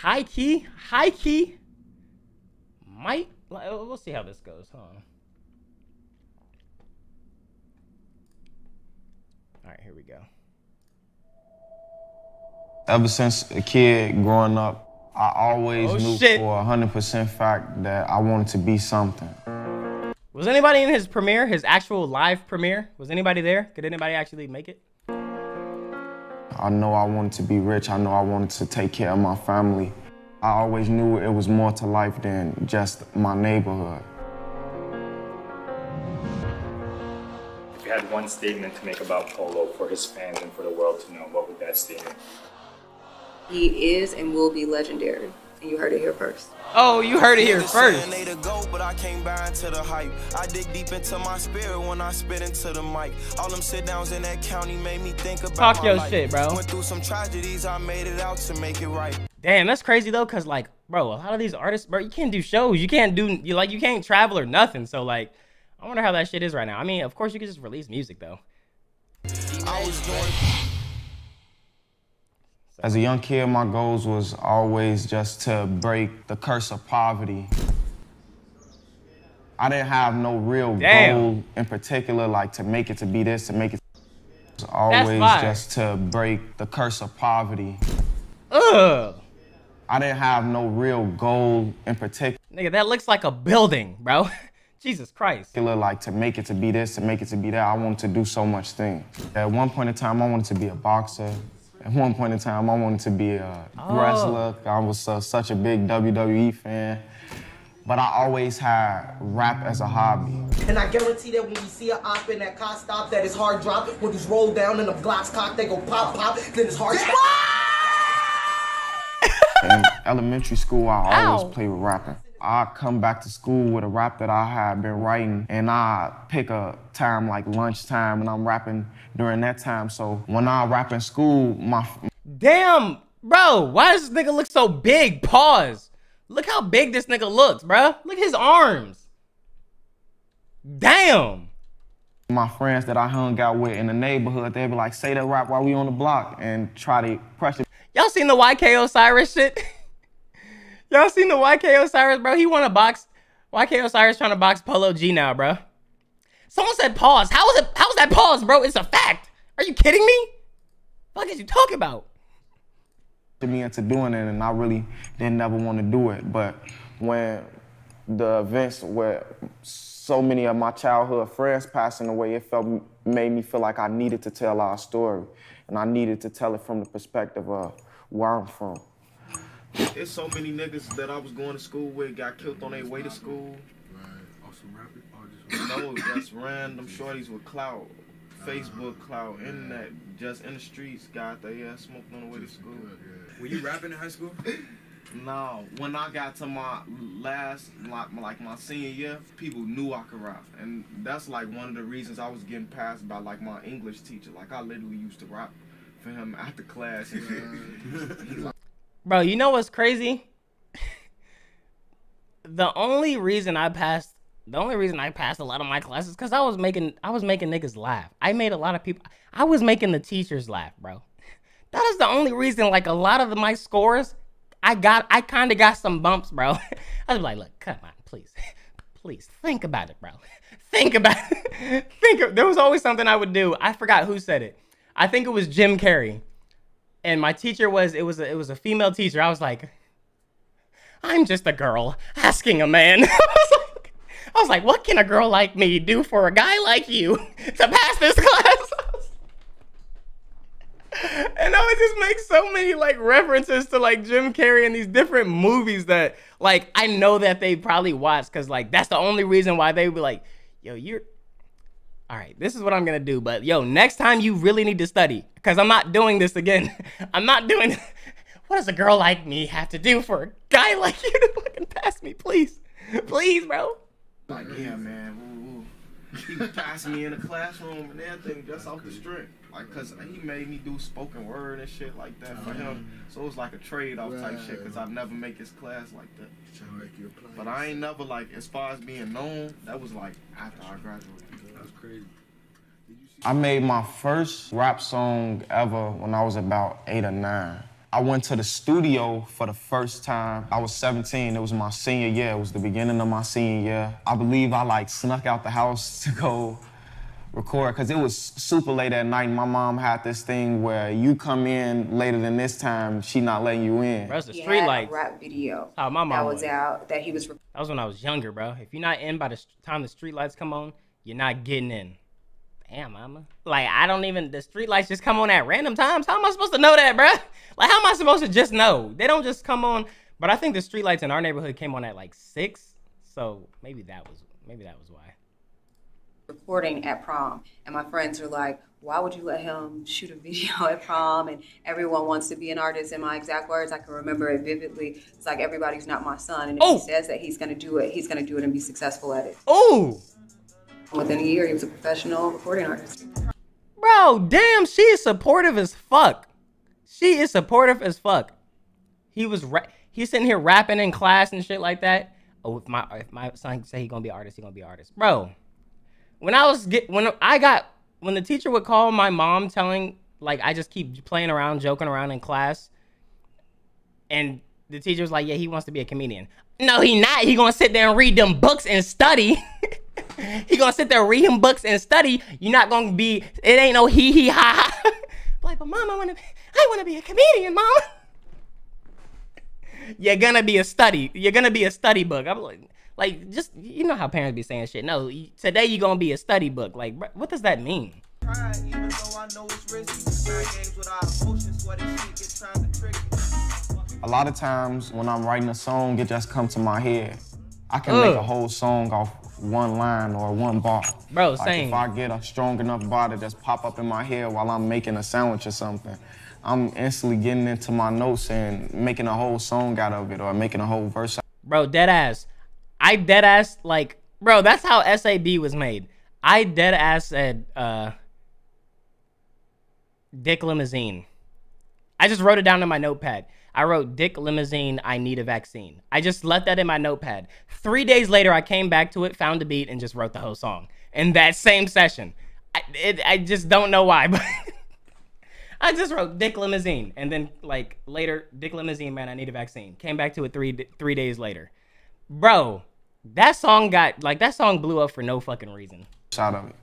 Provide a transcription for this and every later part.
high key, high key, might. We'll see how this goes, huh? All right, here we go. Ever since a kid growing up, I always Oh, knew shit. for a hundred percent fact that I wanted to be something. Was anybody in his premiere, his actual live premiere? Was anybody there? Could anybody actually make it? I know I wanted to be rich. I know I wanted to take care of my family. I always knew it was more to life than just my neighborhood. If you had one statement to make about Polo for his fans and for the world to know, what would that statement? be? He is and will be legendary. And you heard it here first. Oh, you heard it here first. They the go, but I can't buy into the hype. I dig deep into my spirit when I spit into the mic. All them sit downs in that county made me think about Talk your life. shit, bro. Went through some tragedies, I made it out to make it right. Damn, that's crazy though, cause like, bro, a lot of these artists, bro, you can't do shows, you can't do, you like, you can't travel or nothing. So like, I wonder how that shit is right now. I mean, of course you could just release music though. I was doing As a young kid, my goals was always just to break the curse of poverty. I didn't have no real Damn. goal in particular, like to make it to be this, to make it. It was always just to break the curse of poverty. Ugh, I didn't have no real goal in particular, nigga, that looks like a building, bro. Jesus Christ. like to make it to be this, to make it to be that. I wanted to do so much things. At one point in time, I wanted to be a boxer. At one point in time, I wanted to be a wrestler. I was uh, such a big WWE fan. But I always had rap as a hobby. And I guarantee that when we see a op in that car stop, that his hard drop, when he's rolled down and the Glocks cock, they go pop, pop, then his heart In elementary school, I always Ow. play with rapping. I come back to school with a rap that I had been writing, and I pick a time like lunchtime, and I'm rapping during that time. So when I rap in school, my Damn, bro, why does this nigga look so big? Pause. Look how big this nigga looks, bro. Look at his arms. Damn. my friends that I hung out with in the neighborhood, they'd be like, "Say that rap while we on the block," and try to pressure Y'all seen the YK Osiris shit? Y'all seen the YK Osiris, bro? He won a box. YK Osiris trying to box Polo G now, bro. Someone said pause. How is it? How is that pause, bro? It's a fact. Are you kidding me? What is you talking about? me into doing it, and I really didn't never want to do it. But when the events where so many of my childhood friends passing away, it felt made me feel like I needed to tell our story, and I needed to tell it from the perspective of where I'm from. There's so many niggas that I was going to school with got killed on their way to school. No, just random shorties with clout, Facebook clout, internet, just in the streets, got they ass smoked on the way to school. Were you rapping in high school? No, when I got to my last, like, like my senior year, people knew I could rap, and that's like one of the reasons I was getting passed by like my English teacher. Like I literally used to rap for him after class and shit. Bro, you know what's crazy? the only reason I passed the only reason I passed a lot of my classes because I was making I was making niggas laugh. I made a lot of people I was making the teachers laugh, bro. That is the only reason like a lot of the, my scores I got I kind of got some bumps, bro. I was like, look, come on, please. Please think about it, bro. Think about it. think of, there was always something I would do. I forgot who said it. I think it was Jim Carrey and my teacher was it was a, it was a female teacher. I was like, I'm just a girl asking a man. I was like, I was like, what can a girl like me do for a guy like you to pass this class? and I would just make so many like references to like Jim Carrey and these different movies that like I know that they probably watched because like that's the only reason why they were like, yo, you're all right, this is what I'm gonna do. But yo, next time you really need to study because I'm not doing this again. I'm not doing. What does a girl like me have to do for a guy like you to fucking pass me, please, please, bro? like yeah, man. Woo, woo. He was passing me in the classroom and everything just off the strength. Like, cause he made me do spoken word and shit like that for him. So it was like a trade off type shit. Cause I'd never make his class like that. But I ain't never like, as far as being known, that was like after I graduated. That's crazy. I made my first rap song ever when I was about eight or nine. I went to the studio for the first time. I was 17. It was my senior year. It was the beginning of my senior year. I believe I like snuck out the house to go record because it was super late at night. My mom had this thing where you come in later than this time, she not letting you in. Bro, it's the He street had lights. rap video Oh, my that mom was was. out that he was That was when I was younger, bro. If you're not in by the time the street lights come on, you're not getting in. Damn, mama. Like I don't even the street lights just come on at random times. How am I supposed to know that, bro? Like how am I supposed to just know? They don't just come on. But I think the street lights in our neighborhood came on at like six. So maybe that was maybe that was why. recording at prom. And my friends are like, why would you let him shoot a video at prom? And everyone wants to be an artist. In my exact words, I can remember it vividly. It's like, everybody's not my son. And if Oh. he says that he's going to do it, he's going to do it and be successful at it. Ooh, Within a year, he was a professional recording artist. bro, damn, she is supportive as fuck. She is supportive as fuck. He was he's sitting here rapping in class and shit like that. Oh, if my if my son say he gonna be an artist, he gonna be an artist, bro. When I was get when I got when the teacher would call my mom telling like I just keep playing around, joking around in class, and the teacher was like, "Yeah, he wants to be a comedian." No, he not. He gonna sit there and read them books and study. he gonna sit there read him books and study. You're not gonna be. It ain't no he he ha ha. like, but mom, I wanna, I wanna be a comedian, mom. You're gonna be a study. You're gonna be a study book. I'm like, like just you know how parents be saying shit. No, today you're gonna be a study book. Like, what does that mean? Pride, even though I know it's risky. Nine games without emotions, what this shit get trying to trick. A lot of times when I'm writing a song, it just comes to my head. I can make a whole song off one line or one bar. Bro, like same. If I get a strong enough bar to just pop up in my head while I'm making a sandwich or something, I'm instantly getting into my notes and making a whole song out of it or making a whole verse. Bro, dead ass. I dead ass like, bro. That's how SAB was made. I dead ass said, uh, Dick Limousine. I just wrote it down in my notepad. I wrote Dick Limousine, I need a vaccine. I just left that in my notepad. Three days later, I came back to it, found the beat, and just wrote the whole song in that same session. I, it, I just don't know why, but I just wrote Dick Limousine, and then like later, Dick Limousine, man, I need a vaccine. Came back to it three three days later, bro. That song got like that song blew up for no fucking reason. Shout out.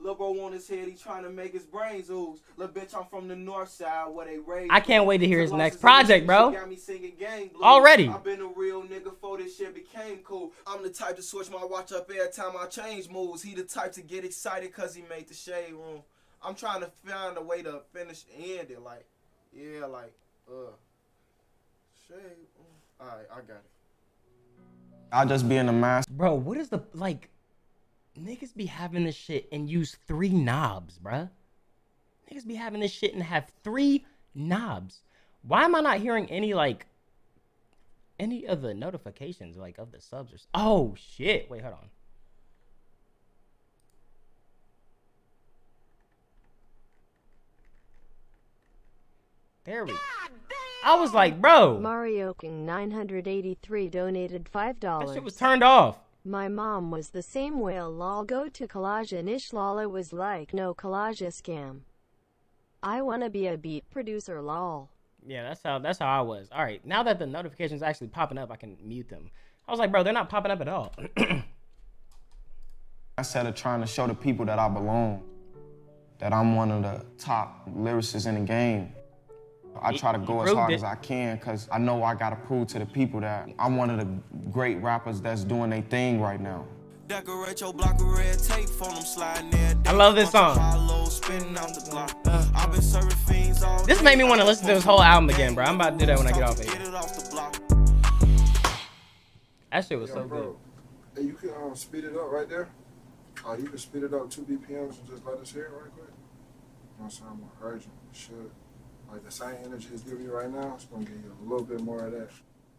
Lil' bro on his head, he trying to make his brains ooze. Lil' bitch, I'm from the north side where they raised I can't wait to hear his next project, bro. Got me singing gang blues. Already. I've been a real nigga for this shit became cool. I'm the type to switch my watch up every time I change moves. He the type to get excited cause he made the shade room. I'm trying to find a way to finish end it. Like, yeah, like, uh, shade. Alright, I got it. I'll just be in the mask. Bro, what is the like? Niggas be having this shit and use three knobs, bruh. Niggas be having this shit and have three knobs. Why am I not hearing any like any of the notifications like of the subs or Oh shit. Wait, hold on. There we I was like, bro, Mario King 983 donated $5. that shit was turned off. My mom was the same way. Lol go to collage and Ishlala was like no collage scam. I wanna be a beat producer lol. Yeah, that's how that's how I was. All right, now that the notifications actually popping up, I can mute them. I was like, bro, they're not popping up at all. Instead of trying to show the people that I belong, that I'm one of the top lyricists in the game. I try to go as hard it. as I can because I know I gotta prove to the people that I'm one of the great rappers that's doing their thing right now. Decorate your block with red tape on them sliding there. I love this song. hollows spinning out the block. I've been serving fiends all This made me wanna listen to this whole album again, bro. I'm about to do that when I get off of Get here. it off the block. That shit was Yo, so good. bro, hey, you can um, speed it up right there. Uh, you can speed it up two BPMs and just let us hear it right quick. You know what I'm saying? I'm gonna urge you. You should. Like the same energy it's giving you right now, it's gonna give you a little bit more of that.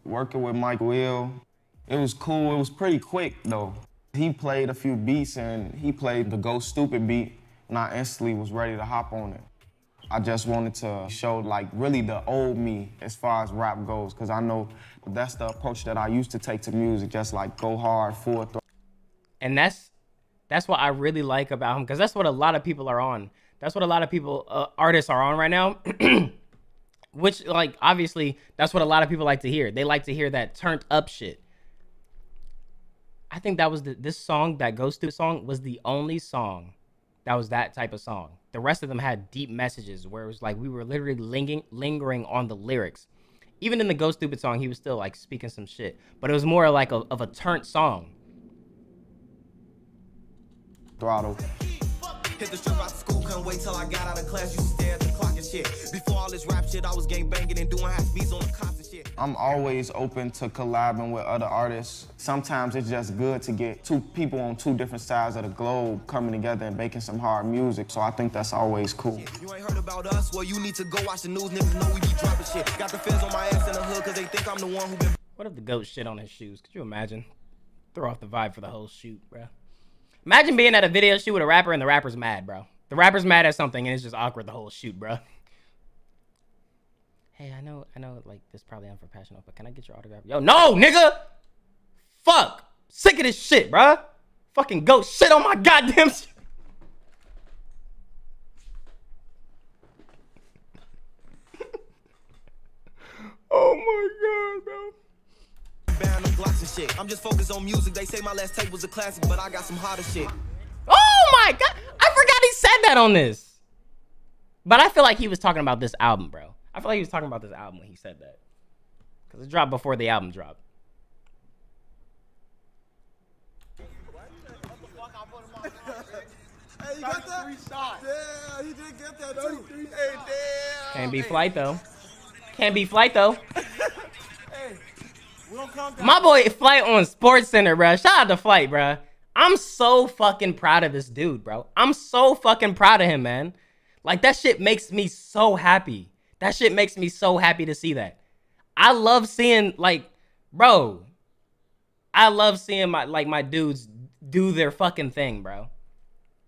Working with Mike Will, it was cool. It was pretty quick though. He played a few beats and he played the Go Stupid beat, and I instantly was ready to hop on it. I just wanted to show like really the old me as far as rap goes, because I know that's the approach that I used to take to music, just like go hard, full throttle. And that's that's what I really like about him because that's what a lot of people are on. That's what a lot of people uh, artists are on right now. Which, like, obviously, that's what a lot of people like to hear. They like to hear that turned up shit. I think that was the this song, that Go Stupid song, was the only song that was that type of song. The rest of them had deep messages where it was like we were literally lingering, lingering on the lyrics. Even in the Go Stupid song, he was still like speaking some shit, but it was more like a, of a turnt song. Throttle. Hit the strip out of school, couldn't wait till I got out of class. You stare at the clock and shit. Before all this rap shit, I was gang banging and doing high speeds on the cops and shit. I'm always open to collabing with other artists. Sometimes it's just good to get two people on two different sides of the globe coming together and making some hard music. So I think that's always cool. You ain't heard about us? Well, you need to go watch the news. Niggas know we be dropping shit. Got the feds on my ass in the hood because they think I'm the one who been. What if the goat shit on his shoes? Could you imagine? Throw off the vibe for the whole shoot, bro. Imagine being at a video shoot with a rapper and the rapper's mad, bro. The rapper's mad at something and it's just awkward the whole shoot, bro. Hey, I know, I know, like this is probably unprofessional, but can I get your autograph? Yo, no, nigga. Fuck. Sick of this shit, bro. Fucking goat shit on my goddamn. Shit. oh my god, bro. Band on Glocks and shit. I'm just focused on music. They say my last tape was a classic, but I got some hotter shit. Oh my god. I forgot he said that on this. But I feel like he was talking about this album, bro. I feel like he was talking about this album when he said that. Because it dropped before the album dropped. Hey, you got that? Yeah, he did get that too. Hey, damn. Can't be flight though. Can't be flight though. My boy Flight on Sports Center, bro. Shout out to Flight, bro. I'm so fucking proud of this dude, bro. I'm so fucking proud of him, man. Like that shit makes me so happy. That shit makes me so happy to see that. I love seeing like, bro. I love seeing my like my dudes do their fucking thing, bro.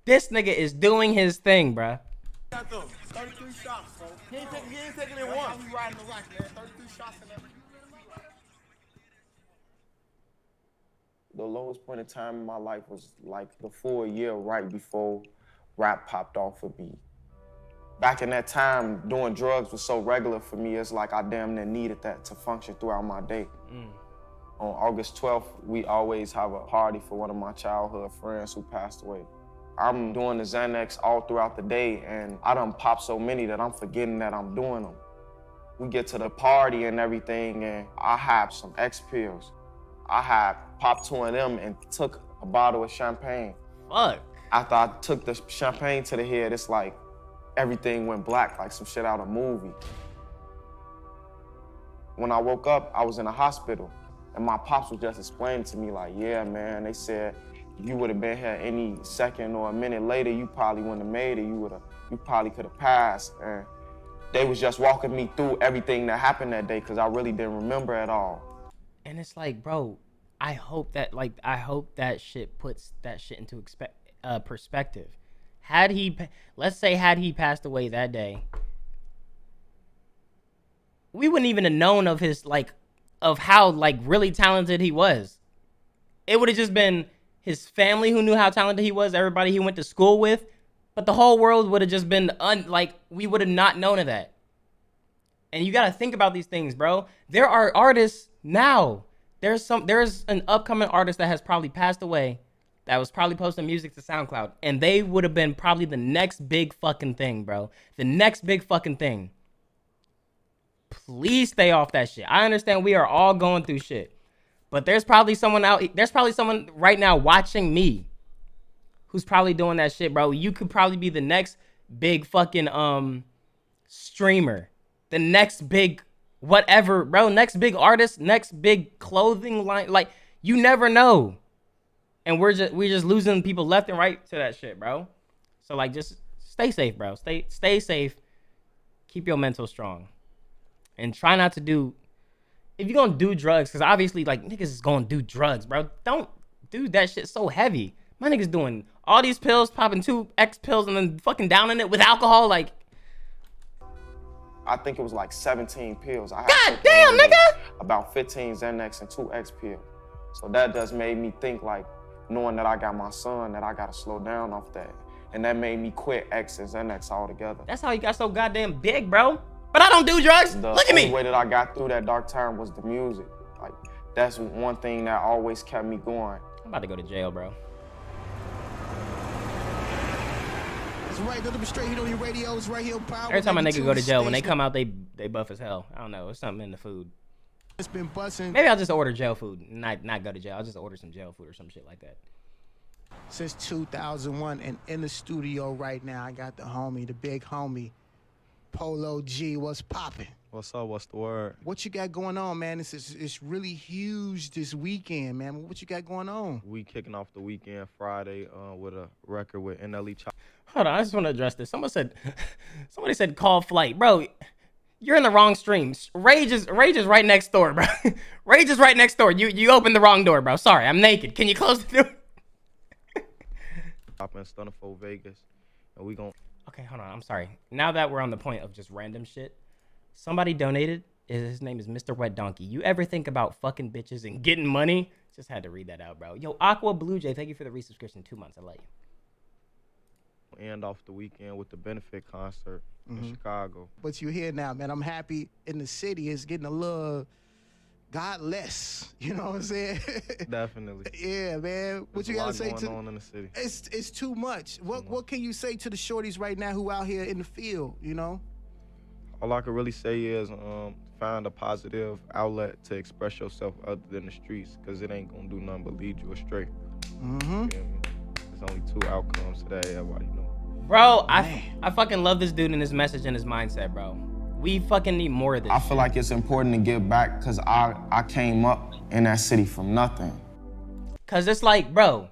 This nigga is doing his thing, bro. 33 shots, bro. He ain't, taking, he ain't taking it once. We riding the rack, man. 33 shots in The lowest point in time in my life was like the full year right before rap popped off for me. Back in that time, doing drugs was so regular for me, it's like I damn near needed that to function throughout my day. Mm. On August 12th, we always have a party for one of my childhood friends who passed away. I'm doing the Xanax all throughout the day, and I done popped so many that I'm forgetting that I'm doing them. We get to the party and everything, and I have some X pills. I had popped two of them and took a bottle of champagne. Fuck. After I took the champagne to the head, it's like everything went black, like some shit out of a movie. When I woke up, I was in a hospital, and my pops was just explaining to me, like, yeah, man, they said you would have been here any second or a minute later, you probably wouldn't have made it. You would have, you probably could have passed. And they was just walking me through everything that happened that day, because I really didn't remember at all. And it's like, bro, I hope that like I hope that shit puts that shit into expect uh, perspective. Had he, let's say, had he passed away that day, we wouldn't even have known of his like, of how like really talented he was. It would have just been his family who knew how talented he was, everybody he went to school with, but the whole world would have just been un like we would have not known of that. And you got to think about these things, bro. There are artists now. There's some there's an upcoming artist that has probably passed away that was probably posting music to SoundCloud and they would have been probably the next big fucking thing, bro. The next big fucking thing. Please stay off that shit. I understand we are all going through shit. But there's probably someone out there's probably someone right now watching me who's probably doing that shit, bro. You could probably be the next big fucking um streamer. The next big whatever, bro. Next big artist, next big clothing line. Like you never know. And we're just we're just losing people left and right to that shit, bro. So like just stay safe, bro. Stay stay safe. Keep your mental strong. And try not to do if you're gonna do drugs, because obviously like niggas is gonna do drugs, bro. Don't do that shit so heavy. My niggas doing all these pills, popping two X pills and then fucking downing it with alcohol, like I think it was like 17 pills. I God damn, nigga! About 15 Xanax and two X pills. So that just made me think like, knowing that I got my son, that I gotta slow down off that. And that made me quit X and Xanax altogether. That's how you got so goddamn big, bro. But I don't do drugs. The Look at me. way that I got through that dark time was the music. Like that's one thing that always kept me going. I'm about to go to jail, bro. Right, nothing but straight hit on your radio. It's right here, power. Every time a nigga go to jail, when they come out, they they buff as hell. I don't know. It's something in the food. It's been bussing Maybe I'll just order jail food, not not go to jail. I'll just order some jail food or some shit like that. since 2001, and in the studio right now, I got the homie, the big homie, Polo G. What's popping? What's up? What's the word? What you got going on, man? This is it's really huge this weekend, man. What you got going on? We kicking off the weekend Friday uh, with a record with NLE Chop. Hold on, I just want to address this. Someone said, somebody said call flight, bro. You're in the wrong stream. Rage is Rage is right next door, bro. Rage is right next door. You you opened the wrong door, bro. Sorry, I'm naked. Can you close the door? in Stunna 4 Vegas, and we gon' Okay, hold on. I'm sorry. Now that we're on the point of just random shit, somebody donated. His name is Mr. Wet Donkey. You ever think about fucking bitches and getting money? Just had to read that out, bro. Yo, Aqua Blue Jay, thank you for the resubscription. Two months. I love you. End off the weekend with the benefit concert Mm-hmm. in Chicago. But you're here now, man. I'm happy in the city. It's getting a little godless. You know what I'm saying? Definitely. yeah, man. What There's you gotta say going to? on in the city. It's it's too much. What what can you say to the shorties right now who out here in the field? You know. All I can really say is um, find a positive outlet to express yourself other than the streets, cause it ain't gonna do nothing but lead you astray. Mm-hmm. Feel me? There's only two outcomes to that. Everybody know. Bro, I, I fucking love this dude and his message and his mindset, bro. We fucking need more of this. I feel like it's important to give back because I, I came up in that city from nothing. Cause it's like, bro,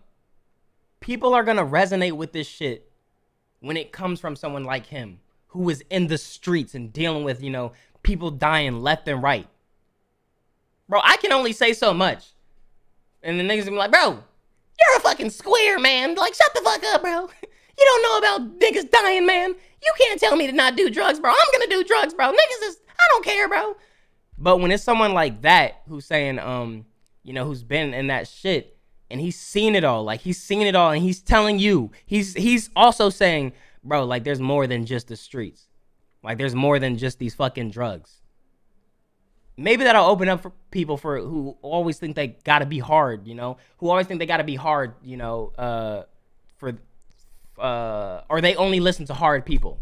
people are gonna resonate with this shit when it comes from someone like him, who is in the streets and dealing with, you know, people dying left and right. Bro, I can only say so much. And the niggas gonna be like, bro, you're a fucking square, man. Like, shut the fuck up, bro. You don't know about niggas dying, man. You can't tell me to not do drugs, bro. I'm gonna do drugs, bro. Niggas is, I don't care, bro. But when it's someone like that who's saying, um, you know, who's been in that shit and he's seen it all, like he's seen it all, and he's telling you, he's he's also saying, bro, like there's more than just the streets, like there's more than just these fucking drugs. Maybe that'll open up for people for who always think they gotta be hard, you know, who always think they gotta be hard, you know, uh, for, uh, or they only listen to hard people.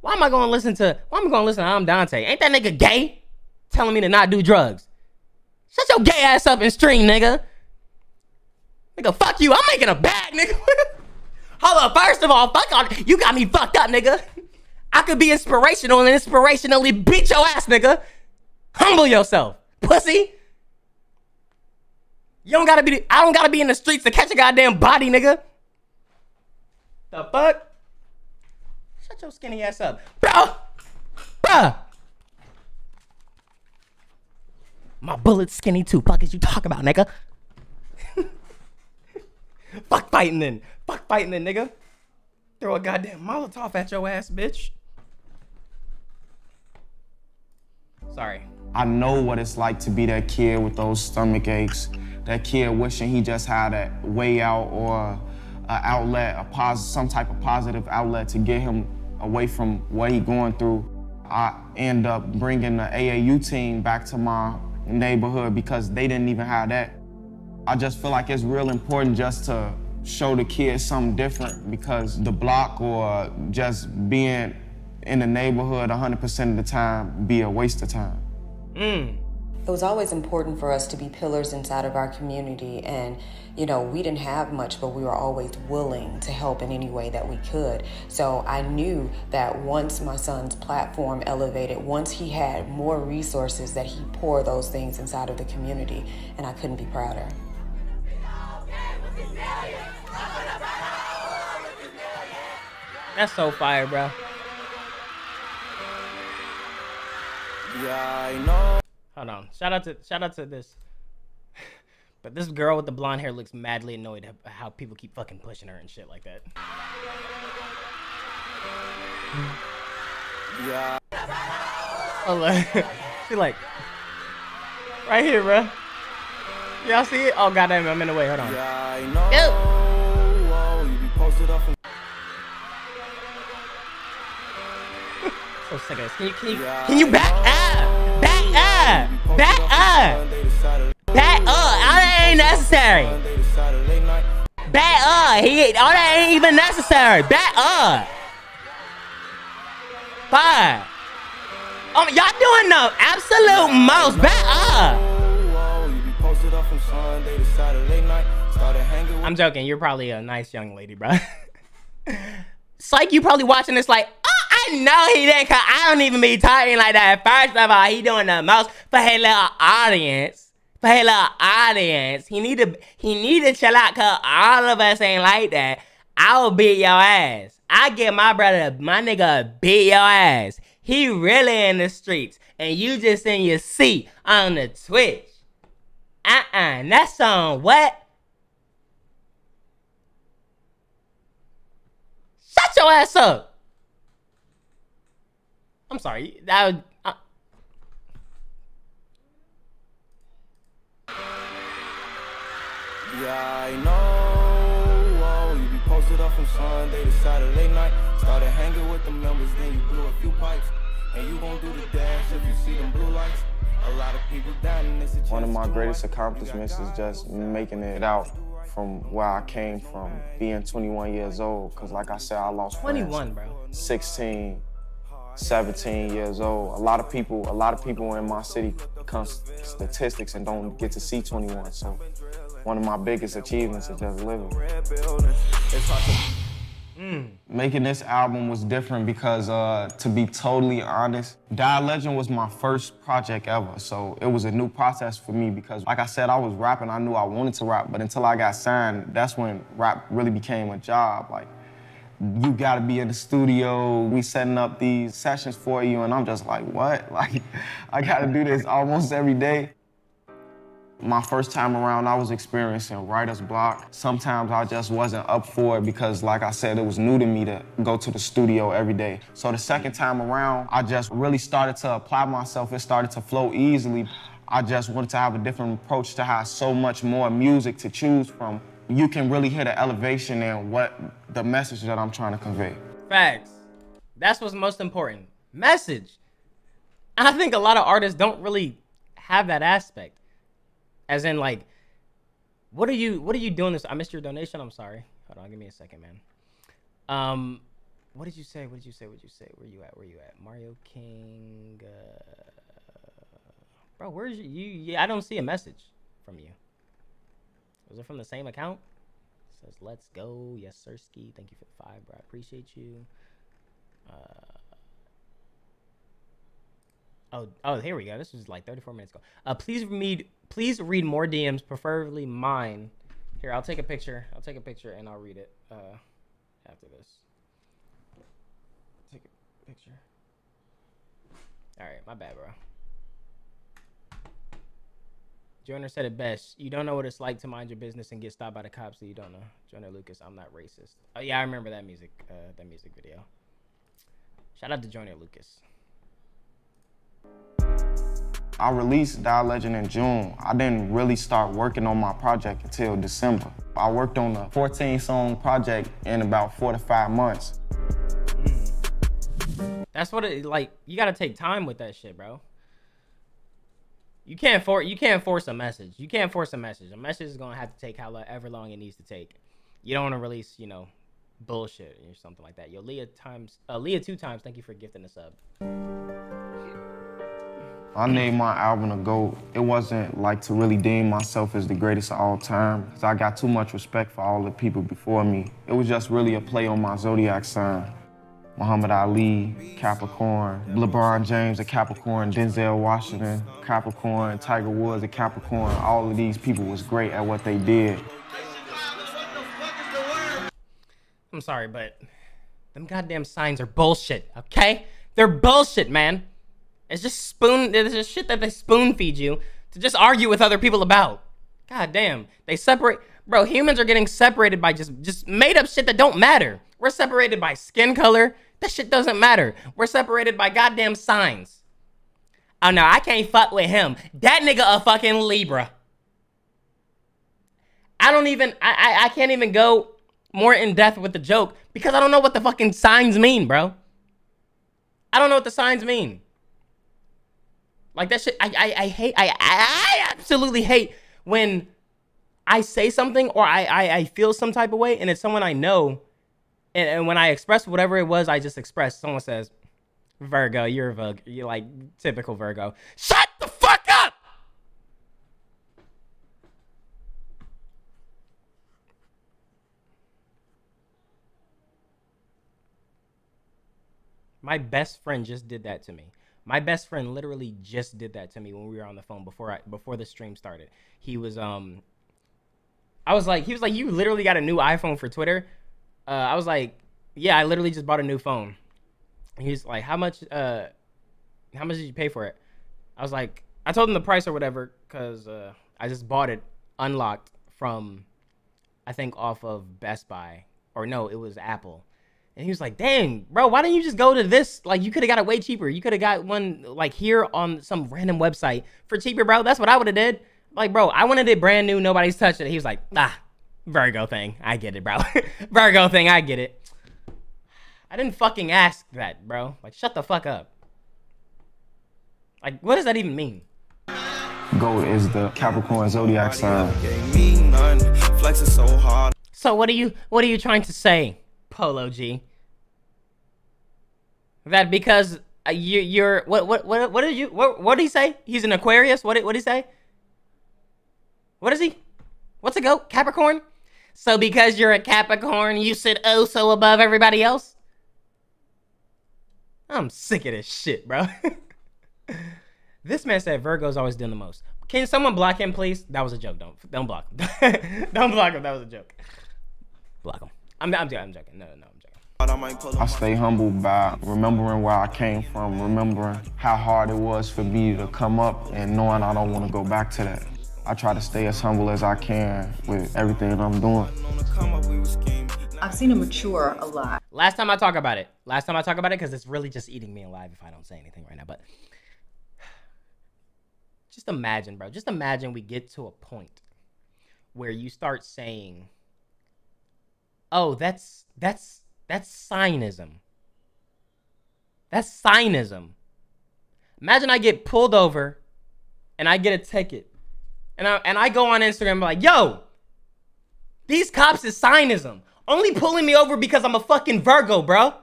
Why am I gonna listen to? Why am I gonna listen to ImDontai? Ain't that nigga gay? Telling me to not do drugs. Shut your gay ass up and stream, nigga. Nigga, fuck you. I'm making a bag, nigga. Hold up. First of all, fuck on. You got me fucked up, nigga. I could be inspirational and inspirationally beat your ass, nigga. Humble yourself, pussy. You don't gotta be. I don't gotta be in the streets to catch a goddamn body, nigga. The fuck? Shut your skinny ass up, bro. Bruh. My bullet's skinny too. Fuck is you talk about, nigga? Fuck fighting then. Fuck fighting then, nigga. Throw a goddamn Molotov at your ass, bitch. Sorry. I know what it's like to be that kid with those stomach aches, that kid wishing he just had a way out or an outlet, a pos- some type of positive outlet to get him away from what he's going through. I end up bringing the AAU team back to my neighborhood because they didn't even have that. I just feel like it's real important just to show the kids something different because the block or just being in the neighborhood 100% of the time be a waste of time. Mm. It was always important for us to be pillars inside of our community. And, you know, we didn't have much, but we were always willing to help in any way that we could. So I knew that once my son's platform elevated, once he had more resources, that he pour those things inside of the community. And I couldn't be prouder. That's so fire, bro. Yeah, I know. Hold on. Shout out to shout out to this. But this girl with the blonde hair looks madly annoyed at how people keep fucking pushing her and shit like that. Yeah. Hold on. she like right here, bro. Y'all see it? Oh goddamn, I'm in the way. Hold on. Yeah, I know. Whoa, oh, you be posted up and so sick of this. Can you, can you, can you back up? Back up! Back up! Back up! All that ain't necessary. Back up! He, all that ain't even necessary. Back up! Fire! Um, y'all doing the absolute most. Back up! I'm joking. You're probably a nice young lady, bro. Psych, you probably watching this like, oh, I know he didn't, cause I don't even be talking like that. First of all, he doing the most for his little audience. For his little audience. He need to, he need to chill out, cause all of us ain't like that. I will beat your ass. I get my brother, my nigga, beat your ass. He really in the streets, and you just in your seat on the Twitch. Uh-uh, that song what? Shut your ass up. I'm sorry. That would. Uh... Yeah, I know. Oh, you be posted up from Sunday to Saturday night. Started hanging with the members, then you blew a few pipes. And you gon' do the dash if you see them blue lights. A lot of people dying. One of my greatest accomplishments is just making it out from where I came from, being 21 years old. Cause like I said, I lost 21, friends. bro. 16, 17 years old. A lot of people, a lot of people in my city come statistics and don't get to see 21. So one of my biggest achievements is just living. Mm. Making this album was different because, uh, to be totally honest, Die Legend was my first project ever. So it was a new process for me because, like I said, I was rapping. I knew I wanted to rap, but until I got signed, that's when rap really became a job. Like, you gotta be in the studio, we setting up these sessions for you, and I'm just like, what? Like, I gotta do this almost every day. My first time around, I was experiencing writer's block. Sometimes I just wasn't up for it because, like I said, it was new to me to go to the studio every day. So the second time around, I just really started to apply myself. It started to flow easily. I just wanted to have a different approach to how so much more music to choose from. You can really hear the elevation and what the message that I'm trying to convey. Facts. That's what's most important. Message. And I think a lot of artists don't really have that aspect. As in, like, what are you what are you doing this? I missed your donation. I'm sorry. Hold on, give me a second, man. Um, what did you say? What did you say? What did you say? Where you at? Where you at? Mario King. Uh, bro, where's you? you? Yeah, I don't see a message from you. Was it from the same account? Says let's go. Yes, sir. Ski. Thank you for the five, bro. I appreciate you. Uh, Oh, oh, here we go. This was like 34 minutes ago. Uh, please read, please read more DMs, preferably mine. Here, I'll take a picture. I'll take a picture and I'll read it uh, after this. Take a picture. All right, my bad, bro. Joyner said it best. You don't know what it's like to mind your business and get stopped by the cops, so you don't know. Joyner Lucas, I'm not racist. Oh yeah, I remember that music, uh, that music video. Shout out to Joyner Lucas. I released Die Legend in June. I didn't really start working on my project until December. I worked on a 14 song project in about four to five months. Mm. That's what it like. You gotta take time with that shit, bro. You can't for you can't force a message. You can't force a message. A message is gonna have to take however long it needs to take. You don't want to release, you know, bullshit or something like that. Yo, Leah times, uh, Leah two times. Thank you for gifting the sub. I named my album a GOAT. It wasn't like to really deem myself as the greatest of all time, because I got too much respect for all the people before me. It was just really a play on my zodiac sign. Muhammad Ali, Capricorn, LeBron James, a Capricorn, Denzel Washington, Capricorn, Tiger Woods, a Capricorn. All of these people was great at what they did. I'm sorry, but them goddamn signs are bullshit, okay? They're bullshit, man. It's just spoon. It's just shit that they spoon feed you to just argue with other people about. God damn, they separate. Bro, humans are getting separated by just just made up shit that don't matter. We're separated by skin color. That shit doesn't matter. We're separated by goddamn signs. Oh no, I can't fuck with him. That nigga a fucking Libra. I don't even. I I, I can't even go more in depth with the joke because I don't know what the fucking signs mean, bro. I don't know what the signs mean. Like that shit, I I, I hate I I absolutely hate when I say something or I, I I feel some type of way and it's someone I know, and, and when I express whatever it was I just expressed, someone says, Virgo, you're a Virgo, you're like typical Virgo. Shut the fuck up. My best friend just did that to me. My best friend literally just did that to me when we were on the phone before I before the stream started. He was um I was like he was like you literally got a new iPhone for Twitter? Uh I was like yeah, I literally just bought a new phone. He's like how much uh how much did you pay for it? I was like I told him the price or whatever cuz uh I just bought it unlocked from I think off of Best Buy or no, it was Apple. And he was like, "Dang, bro, why didn't you just go to this? Like, you could have got it way cheaper. You could have got one like here on some random website for cheaper, bro. That's what I would have did. Like, bro, I wanted it brand new. Nobody's touched it. He was like, ah, Virgo thing. I get it, bro. Virgo thing. I get it. I didn't fucking ask that, bro. Like, shut the fuck up. Like, what does that even mean? Gold is the Capricorn zodiac sign. So what are you what are you trying to say, Polo G? That because uh, you you're what what what what did you what what did he say? He's an Aquarius. What did what did he say? What is he? What's a goat? Capricorn. So because you're a Capricorn, you sit oh so above everybody else. I'm sick of this shit, bro. this man said Virgo's always doing the most. Can someone block him, please? That was a joke. Don't don't block him. don't block him. That was a joke. Block him. I'm I'm joking. I'm joking. No no I'm joking. I stay humble by remembering where I came from, remembering how hard it was for me to come up and knowing I don't want to go back to that. I try to stay as humble as I can with everything that I'm doing. I've seen him mature a lot. Last time I talk about it. Last time I talk about it because it's really just eating me alive if I don't say anything right now. But just imagine, bro. Just imagine we get to a point where you start saying, "Oh, that's that's that's signism. That's signism." Imagine I get pulled over and I get a ticket. And I and I go on Instagram like, "Yo, these cops is signism. Only pulling me over because I'm a fucking Virgo, bro.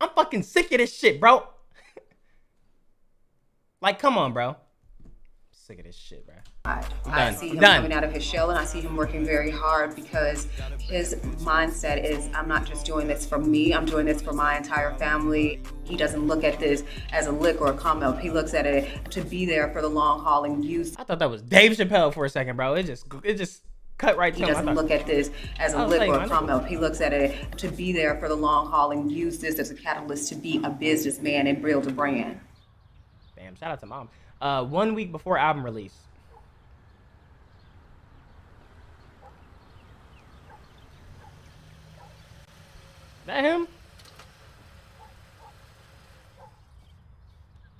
I'm fucking sick of this shit, bro. like, come on, bro. Sick of this shit, bro. I Done. see him Done. coming out of his shell and I see him working very hard because his mindset is I'm not just doing this for me, I'm doing this for my entire family. He doesn't look at this as a lick or a come up. He looks at it to be there for the long haul and use I thought that was Dave Chappelle for a second, bro. It just it just cut right to he him. I doesn't thought- look at this as a I lick or a up. He looks at it to be there for the long haul and use this as a catalyst to be a businessman and build a brand. Bam! Shout out to mom. Uh, one week before album release. That him?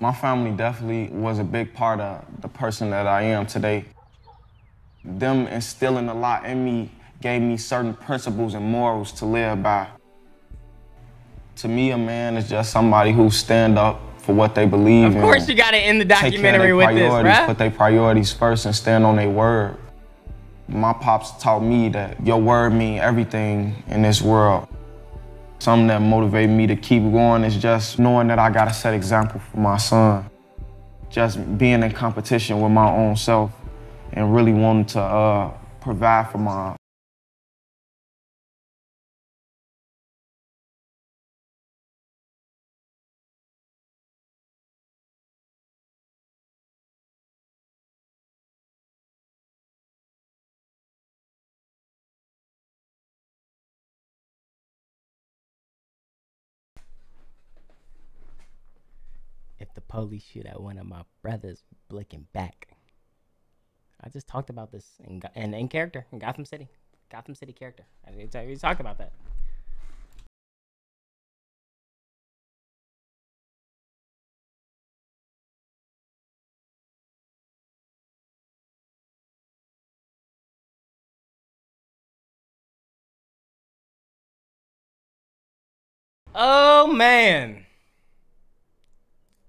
My family definitely was a big part of the person that I am today. Them instilling a lot in me gave me certain principles and morals to live by. To me, a man is just somebody who stand up for what they believe Of course, you got to end the take care of documentary with this, priorities, bruh. Put their priorities first and stand on their word. My pops taught me that your word mean everything in this world. Something that motivated me to keep going is just knowing that I gotta set example for my son. Just being in competition with my own self and really wanting to uh, provide for my police shoot at one of my brothers, blicking back. I just talked about this in, Go- in, in character in Gotham City. Gotham City character. I we talked about that. Oh man.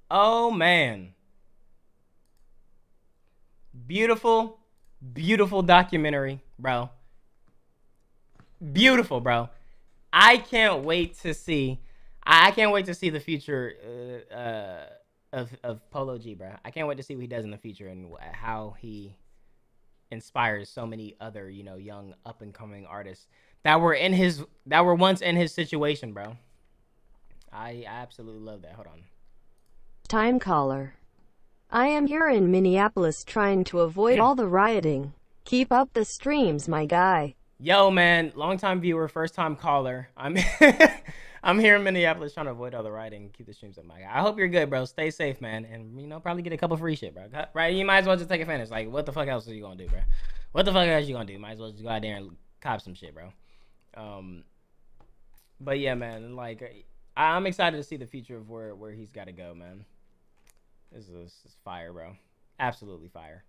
Oh man. Beautiful, beautiful documentary, bro. Beautiful, bro. I can't wait to see. I can't wait to see the future uh, uh, of of Polo G, bro. I can't wait to see what he does in the future and how he inspires so many other, you know, young up and coming artists that were in his that were once in his situation, bro. I, I absolutely love that. Hold on. Time caller. I am here in Minneapolis trying to avoid all the rioting. Keep up the streams, my guy. Yo, man, long time viewer, first time caller. I'm I'm here in Minneapolis trying to avoid all the rioting. Keep the streams up, my guy. I hope you're good, bro. Stay safe, man, and you know probably get a couple free shit, bro. Right? You might as well just take advantage. Like, what the fuck else are you gonna do, bro? What the fuck else are you gonna do? Might as well just go out there and cop some shit, bro. Um, but yeah, man, like I'm excited to see the future of where where he's got to go, man. This is, this is fire, bro. Absolutely fire.